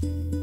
Close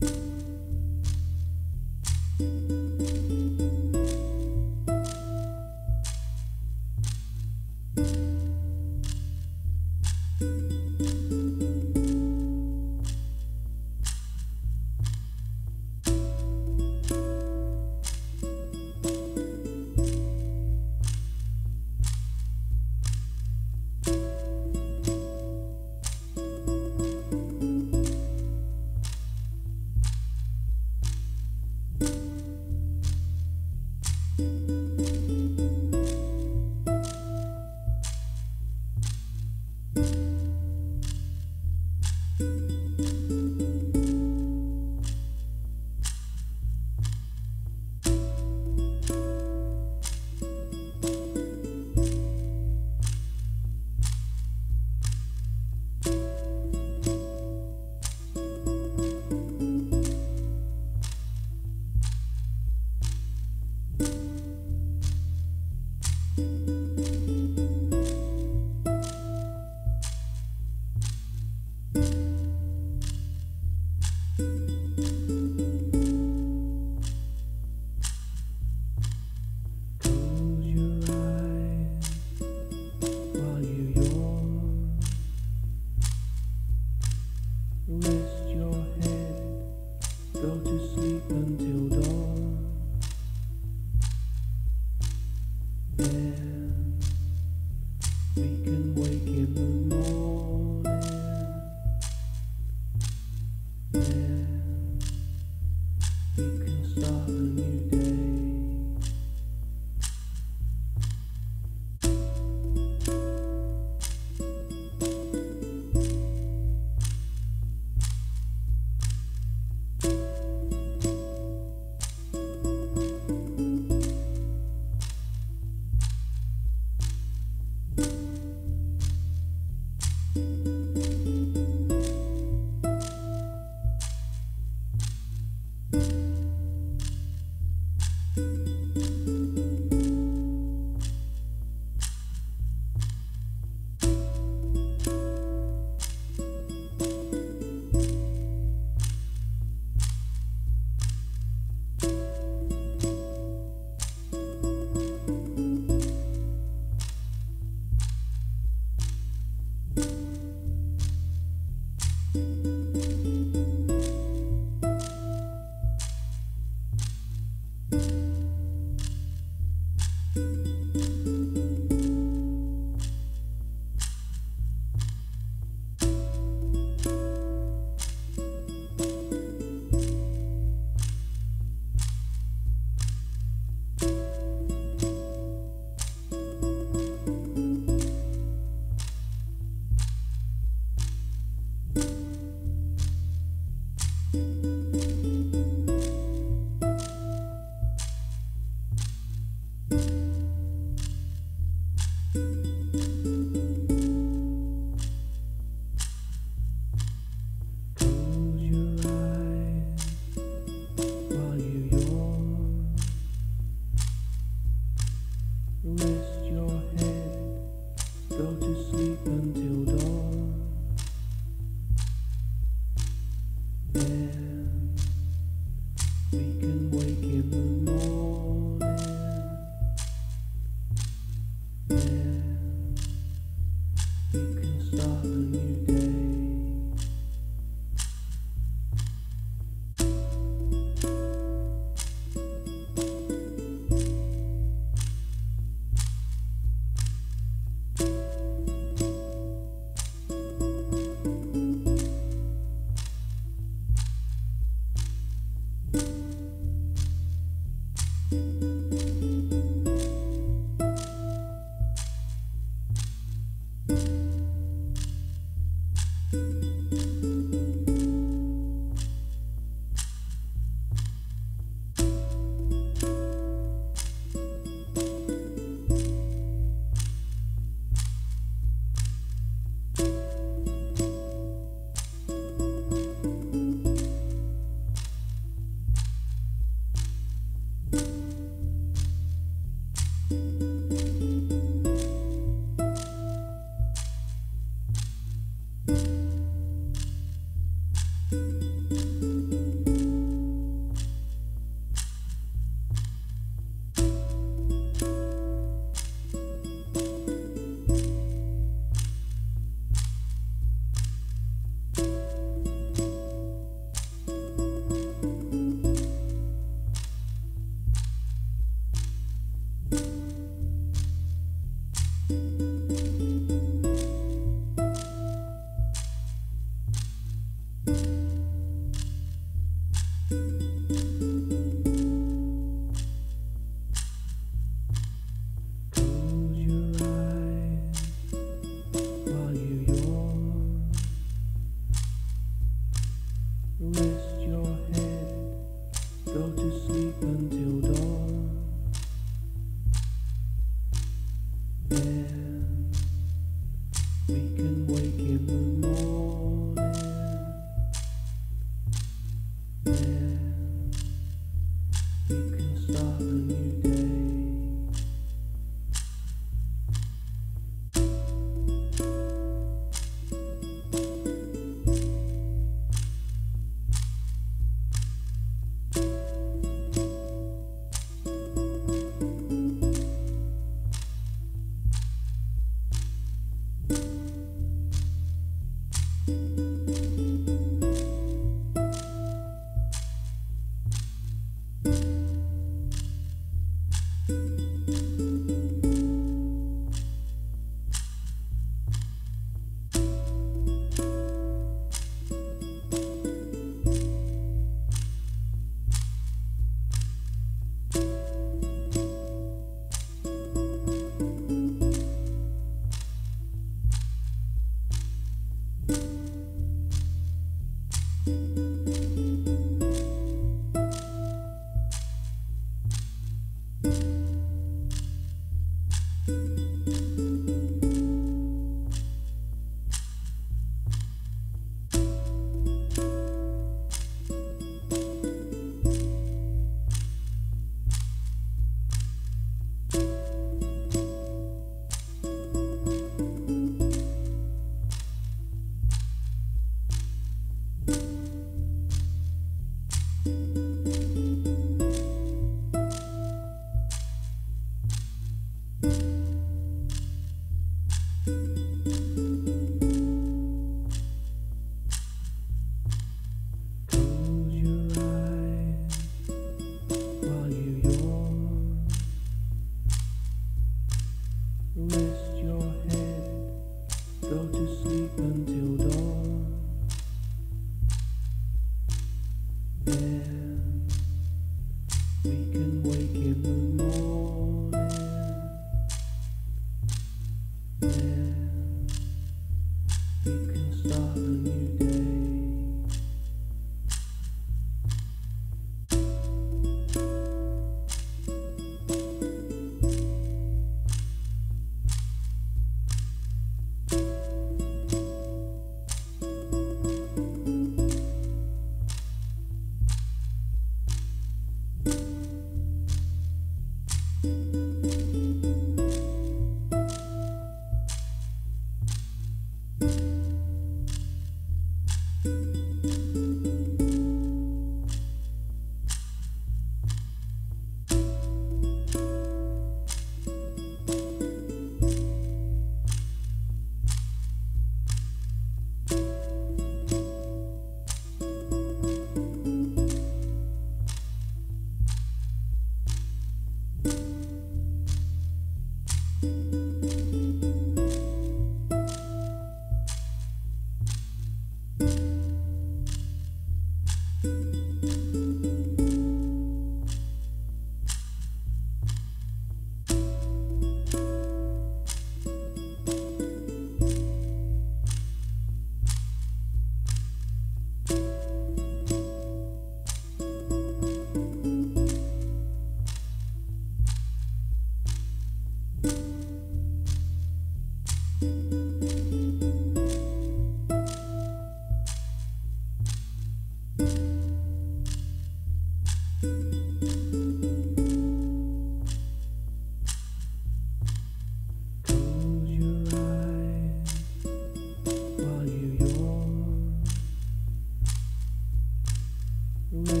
Mm.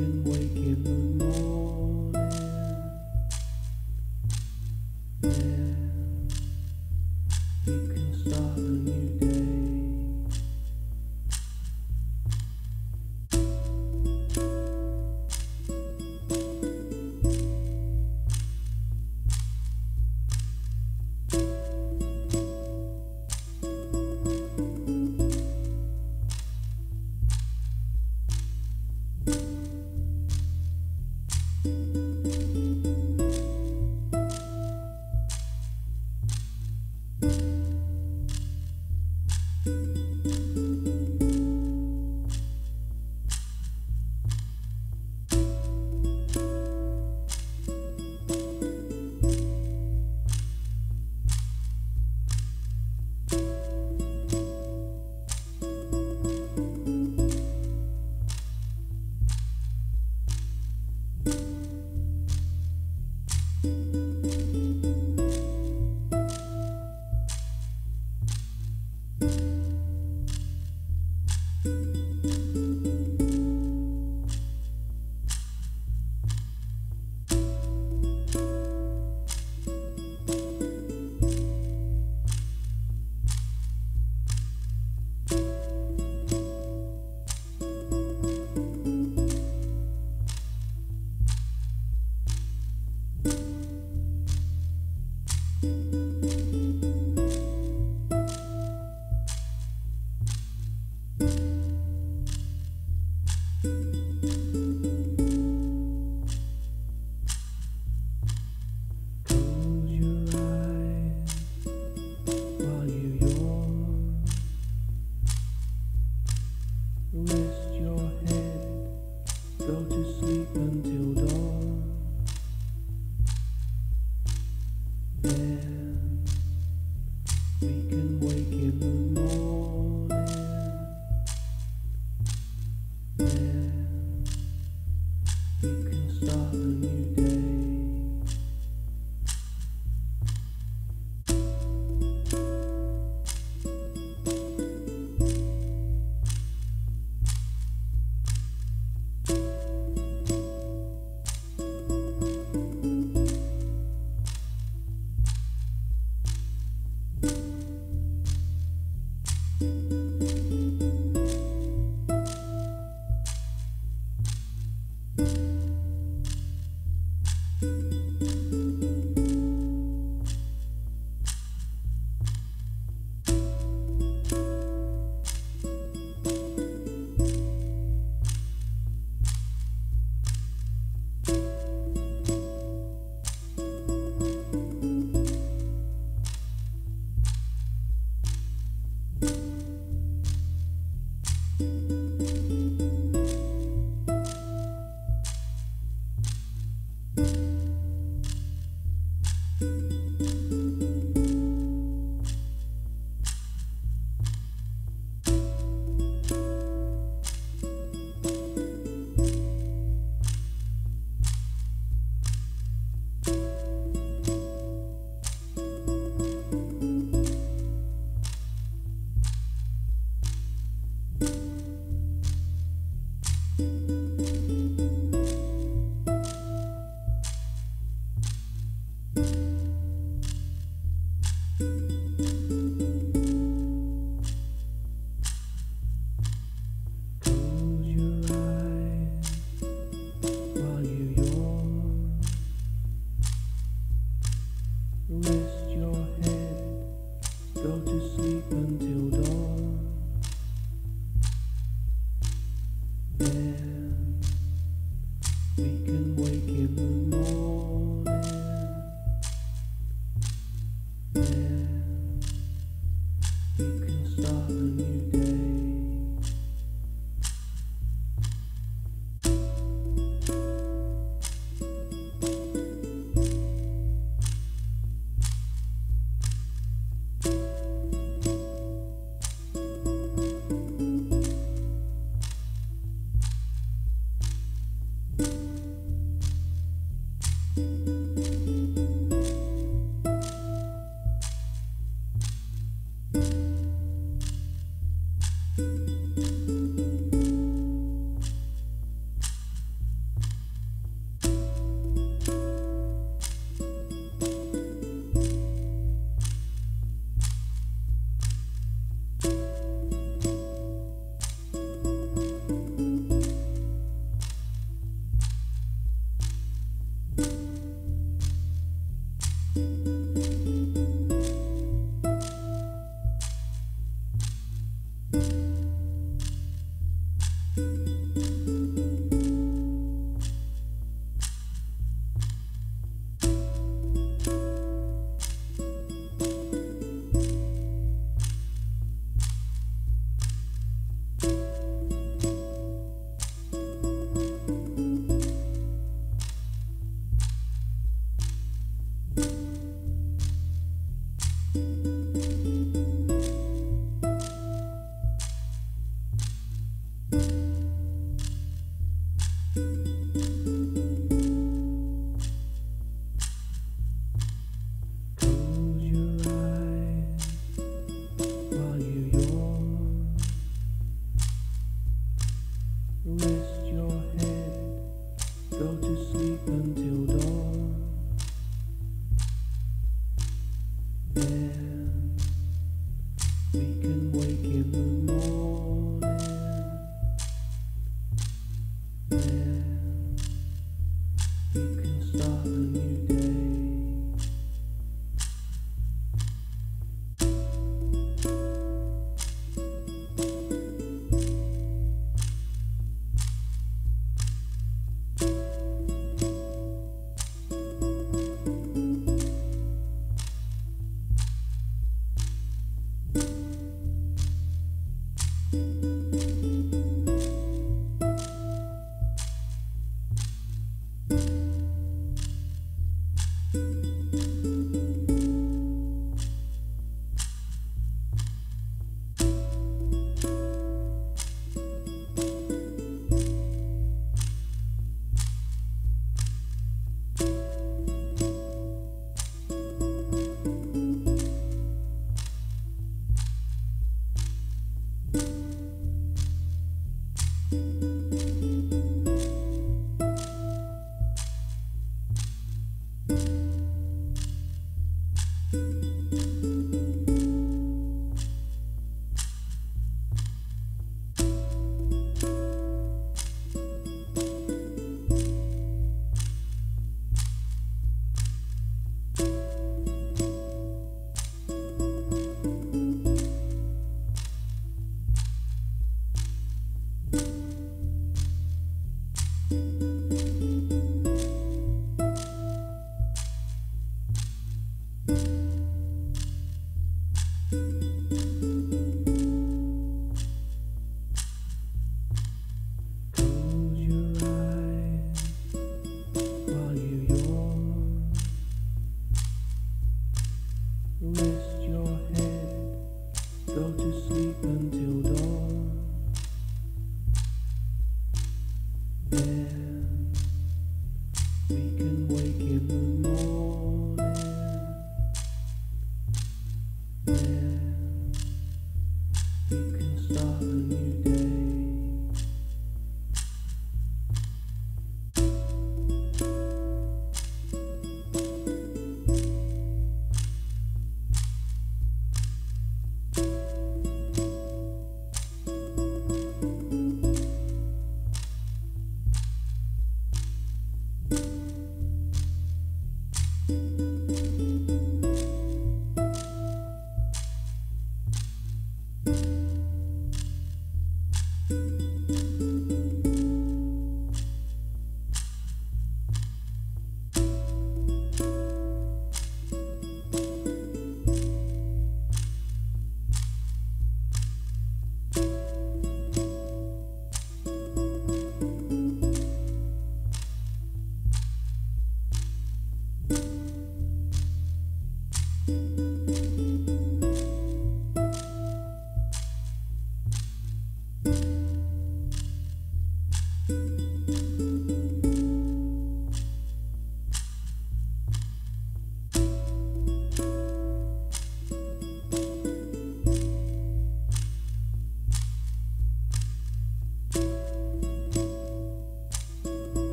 can wake in the morning. Yeah, you can start a new.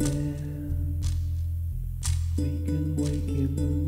We can wake in the